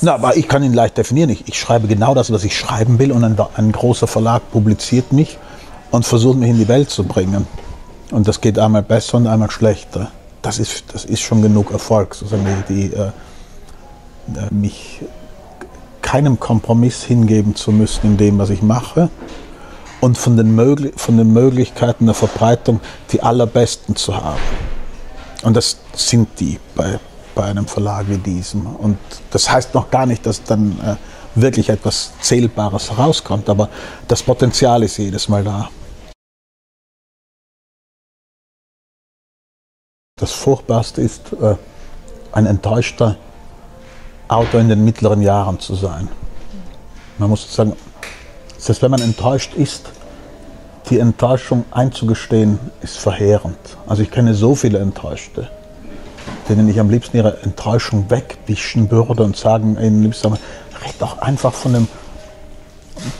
Na, aber ich kann ihn leicht definieren. Ich, ich schreibe genau das, was ich schreiben will und ein, ein großer Verlag publiziert mich und versucht mich in die Welt zu bringen. Und das geht einmal besser und einmal schlechter. Das ist, das ist schon genug Erfolg, sozusagen die, die äh, äh mich keinem Kompromiss hingeben zu müssen in dem, was ich mache und von den, von den Möglichkeiten der Verbreitung die allerbesten zu haben. Und das sind die bei, bei einem Verlag wie diesem. Und das heißt noch gar nicht, dass dann äh, wirklich etwas Zählbares herauskommt, aber das Potenzial ist jedes Mal da. Das Furchtbarste ist, äh, ein enttäuschter Autor in den mittleren Jahren zu sein. Man muss sagen, selbst wenn man enttäuscht ist, die Enttäuschung einzugestehen, ist verheerend. Also ich kenne so viele Enttäuschte, denen ich am liebsten ihre Enttäuschung wegwischen würde und sagen, ihnen liebsten, red doch einfach von dem,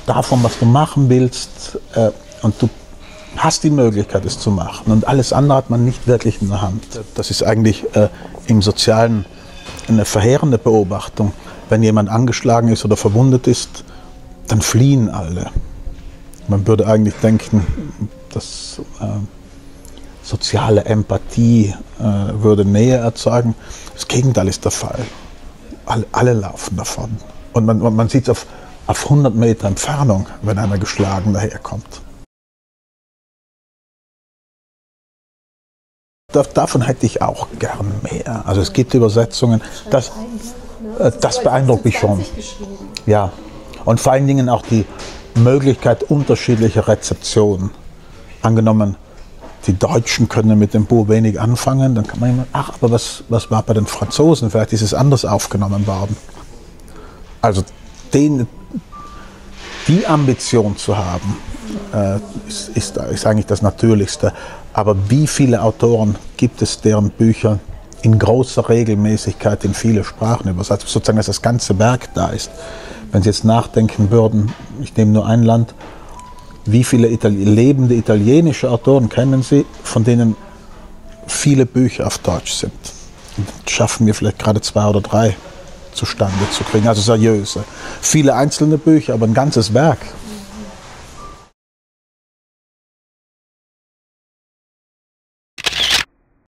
davon, was du machen willst äh, und du hast die Möglichkeit, es zu machen. Und alles andere hat man nicht wirklich in der Hand. Das ist eigentlich äh, im Sozialen eine verheerende Beobachtung. Wenn jemand angeschlagen ist oder verwundet ist, dann fliehen alle. Man würde eigentlich denken, dass äh, soziale Empathie äh, würde Nähe erzeugen. Das Gegenteil ist der Fall. Alle, alle laufen davon. Und man, man sieht es auf, auf 100 Meter Entfernung, wenn einer geschlagen daherkommt. davon hätte ich auch gern mehr. Also es gibt Übersetzungen, das, äh, das beeindruckt mich schon. Ja, und vor allen Dingen auch die Möglichkeit unterschiedlicher Rezeption. Angenommen, die Deutschen können mit dem Buch wenig anfangen, dann kann man immer, ach, aber was, was war bei den Franzosen? Vielleicht ist es anders aufgenommen worden. Also den, die Ambition zu haben, äh, ist, ist, ist eigentlich das Natürlichste. Aber wie viele Autoren gibt es, deren Bücher in großer Regelmäßigkeit in viele Sprachen übersetzt, sozusagen, dass das ganze Werk da ist? Wenn Sie jetzt nachdenken würden, ich nehme nur ein Land, wie viele Itali lebende italienische Autoren kennen Sie, von denen viele Bücher auf Deutsch sind? Und schaffen wir vielleicht gerade zwei oder drei zustande zu kriegen, also seriöse. Viele einzelne Bücher, aber ein ganzes Werk